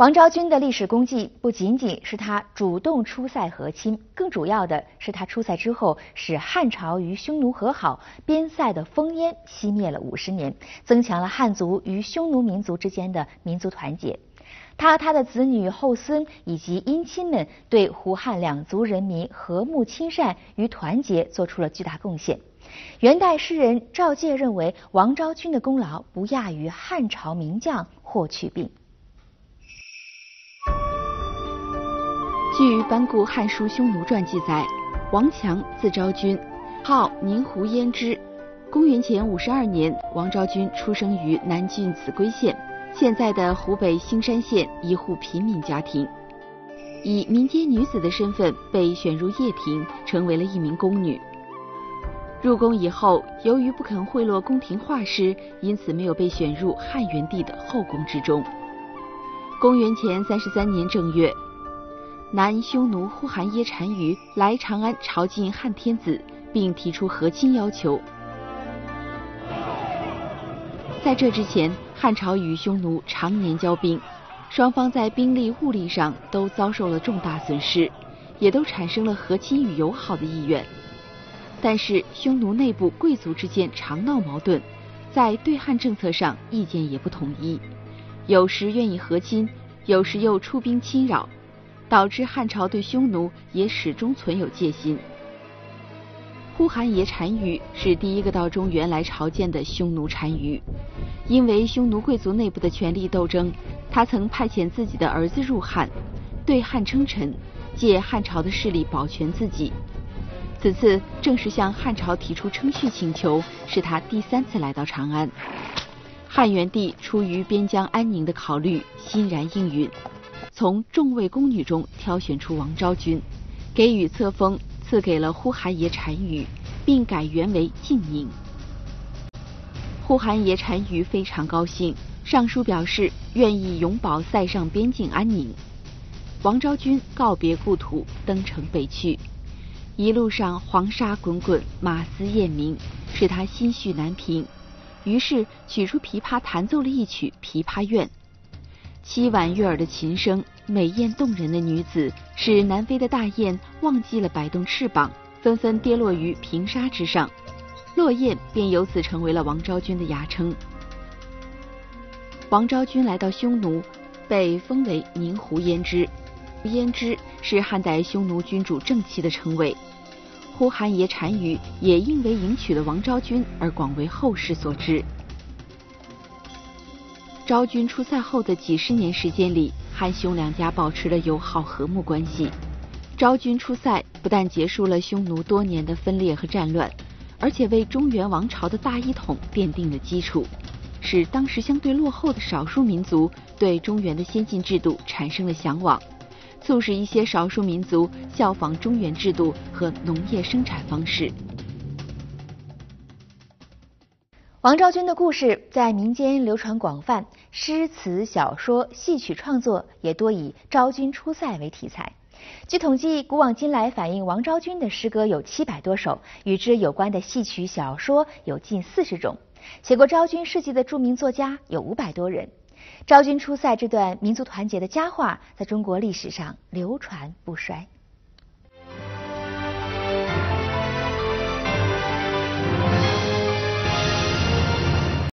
王昭君的历史功绩不仅仅是她主动出塞和亲，更主要的是她出塞之后使汉朝与匈奴和好，边塞的烽烟熄灭了五十年，增强了汉族与匈奴民族之间的民族团结。他、他的子女、后孙以及姻亲们对胡汉两族人民和睦亲善与团结做出了巨大贡献。元代诗人赵介认为，王昭君的功劳不亚于汉朝名将霍去病。据班固《汉书·匈奴传》记载，王强字昭君，号宁胡胭脂。公元前五十二年，王昭君出生于南郡秭归县（现在的湖北兴山县）一户平民家庭，以民间女子的身份被选入掖庭，成为了一名宫女。入宫以后，由于不肯贿赂宫廷画师，因此没有被选入汉元帝的后宫之中。公元前三十三年正月。南匈奴呼韩耶单于来长安朝觐汉天子，并提出和亲要求。在这之前，汉朝与匈奴常年交兵，双方在兵力、物力上都遭受了重大损失，也都产生了和亲与友好的意愿。但是，匈奴内部贵族之间常闹矛盾，在对汉政策上意见也不统一，有时愿意和亲，有时又出兵侵扰。导致汉朝对匈奴也始终存有戒心。呼韩邪单于是第一个到中原来朝见的匈奴单于，因为匈奴贵族内部的权力斗争，他曾派遣自己的儿子入汉，对汉称臣，借汉朝的势力保全自己。此次正式向汉朝提出称婿请求，是他第三次来到长安。汉元帝出于边疆安宁的考虑，欣然应允。从众位宫女中挑选出王昭君，给予册封，赐给了呼韩邪单于，并改元为晋宁。呼韩邪单于非常高兴，上书表示愿意永保塞上边境安宁。王昭君告别故土，登城北去，一路上黄沙滚滚，马嘶雁鸣，使他心绪难平，于是取出琵琶弹奏了一曲《琵琶怨》。凄婉悦耳的琴声，美艳动人的女子，使南飞的大雁忘记了摆动翅膀，纷纷跌落于平沙之上。落雁便由此成为了王昭君的雅称。王昭君来到匈奴，被封为宁胡胭脂。胭脂是汉代匈奴君主正妻的称谓。呼韩邪单于也因为迎娶了王昭君而广为后世所知。昭君出塞后的几十年时间里，汉匈两家保持了友好和睦关系。昭君出塞不但结束了匈奴多年的分裂和战乱，而且为中原王朝的大一统奠定了基础，使当时相对落后的少数民族对中原的先进制度产生了向往，促使一些少数民族效仿中原制度和农业生产方式。王昭君的故事在民间流传广泛，诗词、小说、戏曲创作也多以昭君出塞为题材。据统计，古往今来反映王昭君的诗歌有七百多首，与之有关的戏曲、小说有近四十种。写过昭君事迹的著名作家有五百多人。昭君出塞这段民族团结的佳话，在中国历史上流传不衰。